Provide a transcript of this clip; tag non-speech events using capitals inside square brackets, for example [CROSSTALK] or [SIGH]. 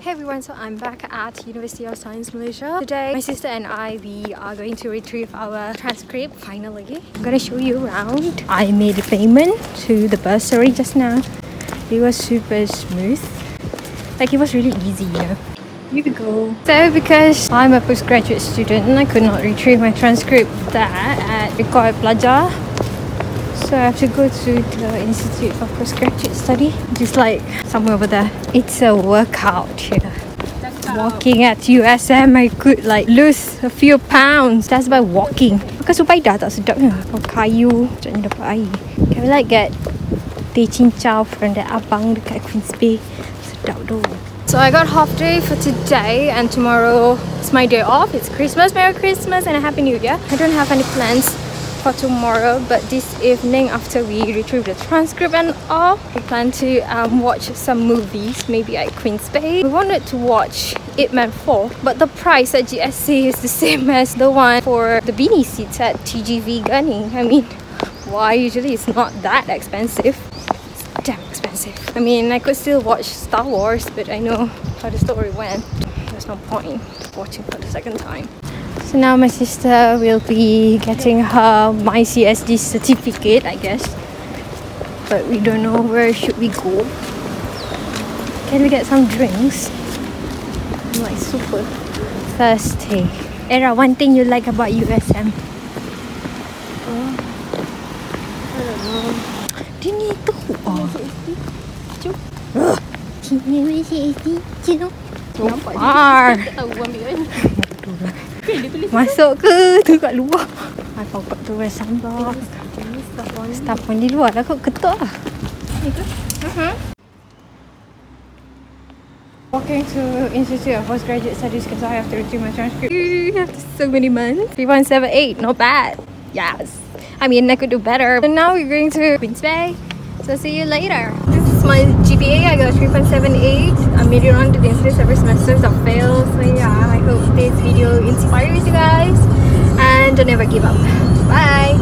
Hey everyone, so I'm back at University of Science Malaysia. Today, my sister and I, we are going to retrieve our transcript finally. I'm gonna show you around. I made a payment to the bursary just now. It was super smooth. Like it was really easy, you know. Here we go. So because I'm a postgraduate student, and I could not retrieve my transcript there at Record Plaza. So I have to go to the Institute of Postgraduate Study, just like somewhere over there. It's a workout here. Walking at USM, I could like lose a few pounds just by walking. Makan sup dah tak sedap ni. Oh, kayu, macamnya dapat air. Can we like get teh cincau from the abang dekat Queens Bay? Sedap tu. So I got half day for today and tomorrow it's my day off. It's Christmas, Merry Christmas and a Happy New Year. I don't have any plans for tomorrow but this evening after we retrieve the transcript and all we plan to um, watch some movies maybe at Queen's Bay. We wanted to watch Ip Man 4 but the price at GSC is the [LAUGHS] same as the one for the beanie seats at TGV Gurney I mean why usually it's not that expensive? It's damn expensive. I mean I could still watch Star Wars but I know how the story went. There's no point watching for the second time so now my sister will be getting her my CSD certificate, I guess. But we don't know where should we go. Can we get some drinks? I'm like super thirsty. Era, one thing you like about USM? Oh, I don't know. Dia ni teruk ah. Jom. Sini CSD. Cino. Nampak je. Far. Tahu ambil kan. Kan dia tulis Masuk ke tu kat luar? I to wear sunblock. Chinese stuff on. Staff pun di luar lah kot ketuk lah. Ni ke? Uh-huh. Walking to Institute of Postgraduate Studies because I have to retrieve my transcript. After so many months. 3178, not bad. Yes. I mean, I could do better. And now we're going to Queens Bay. So see you later. This is my GPA. I got 3.78. I made it on to the Institute every semester without fails hope this video inspires you guys and don't ever give up. Bye!